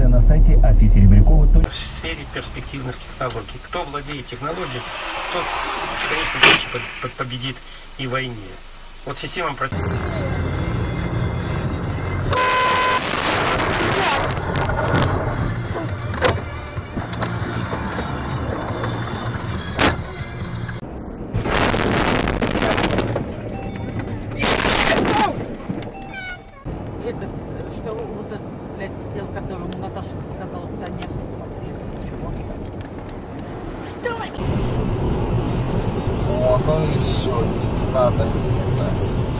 декларация на сайте Афи Серебрякова. В сфере перспективных технологий. Кто владеет технологией, тот, конечно, победит и в войне. Вот система надо, не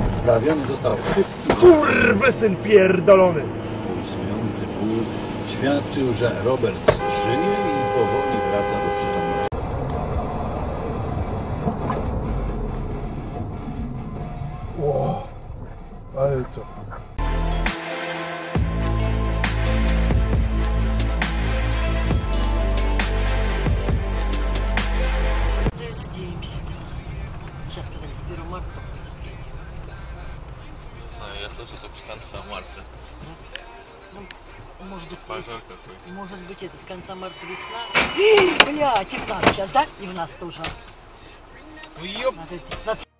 Wprawiony został syn pierdolony. pulsujący ból. Świadczył, że Roberts żyje i powoli wraca do przytomności. Это с конца марта весна. И, блядь, и в нас сейчас, да? И в нас тоже. Ну. Надо. Надо-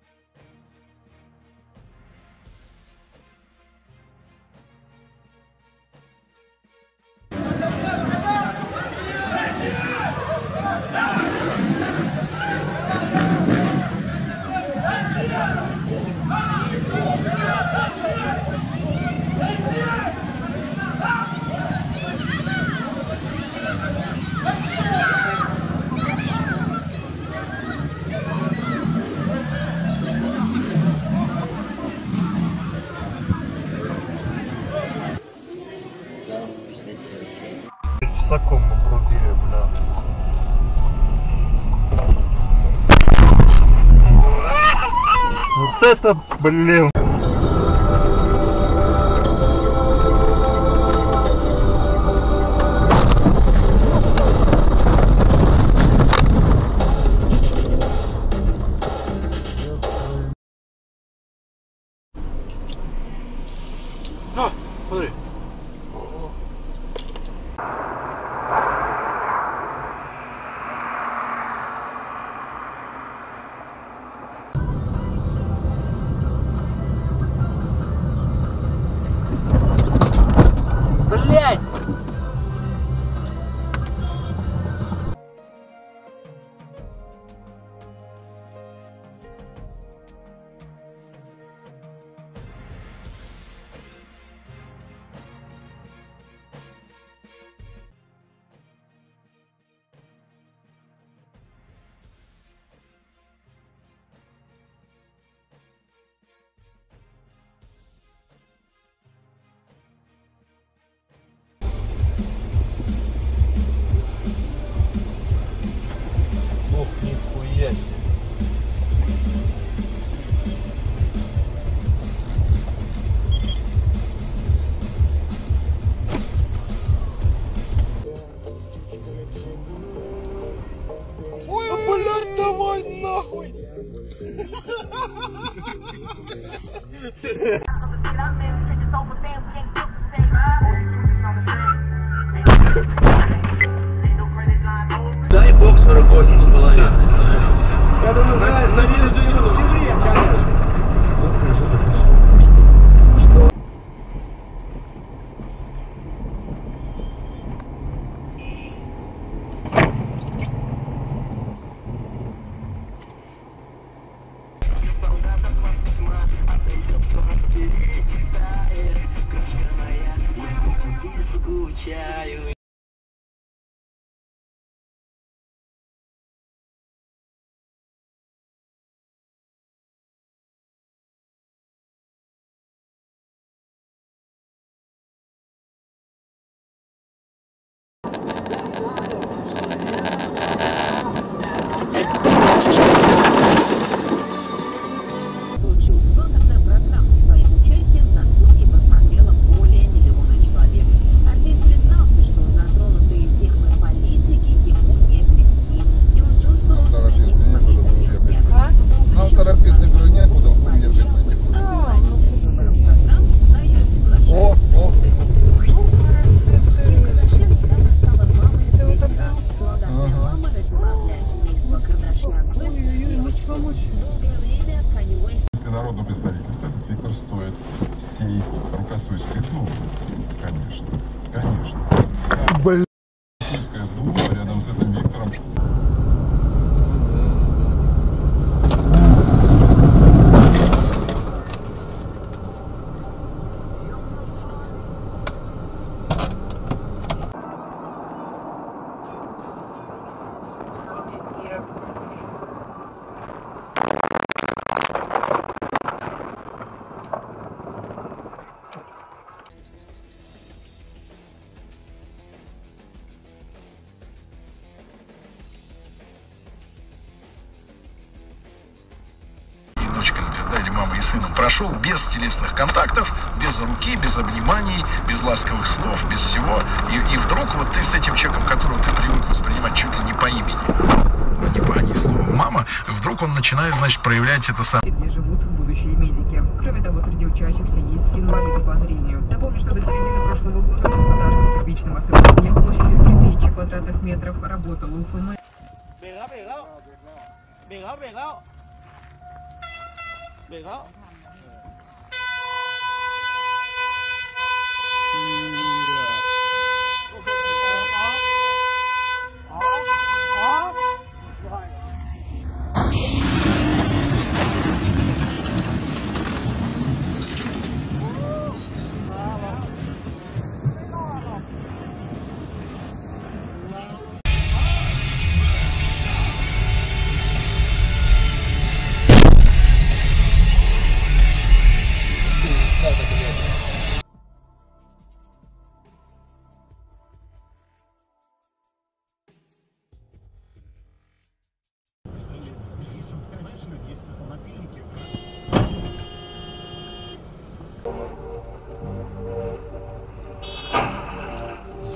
это, блин. Finalmente, edição do tempo, quem Yeah. Девочку. Долгое время Уэст Если народного Виктор стоит всей рукосуйской думы. Конечно, конечно. Сыном, прошел без телесных контактов, без руки, без обниманий, без ласковых слов, без всего. И, и вдруг вот ты с этим человеком, которого ты привык воспринимать чуть ли не по имени, не по они слово мама, вдруг он начинает, значит, проявлять это сам. 내가 음, 그래.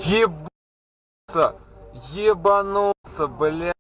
Ебаться! Ебануться, бля!